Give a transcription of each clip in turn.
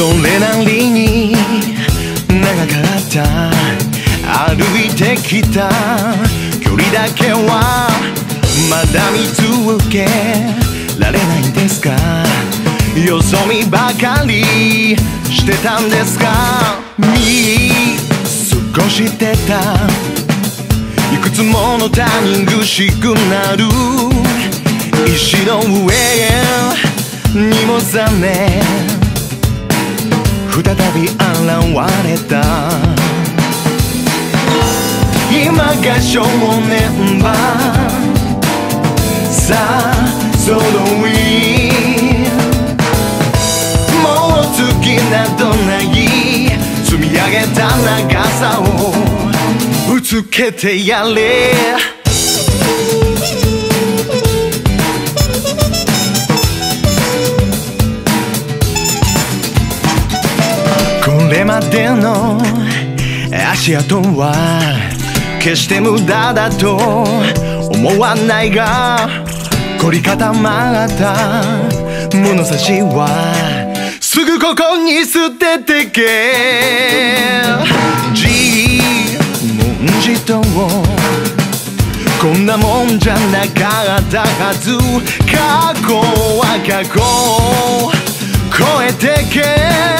それなりに長かった。歩いてきた。距離だけはまだ見続けられないんですか。よそ見ばかりしてたんですか。見過ごしてた。いくつものターニングしくなる。石の上にも残念再び現れた。今が正念場。さあそのいもう月などない。積み上げた長さをぶつけてやれ。れまでの足跡は決して無駄だと思わないが凝り固まった物差しはすぐここに捨ててけ。自問自答こんなもんじゃなかったはず。過去は過去。超えてけ。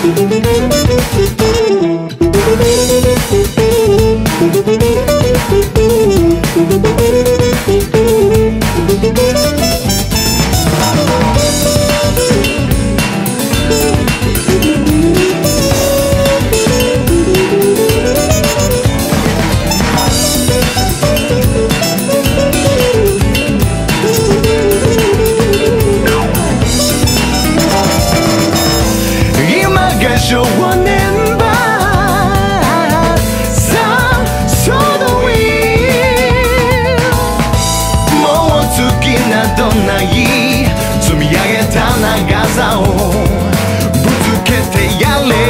Thank you. 好きなどない積み上げた長さをぶつけてやれ。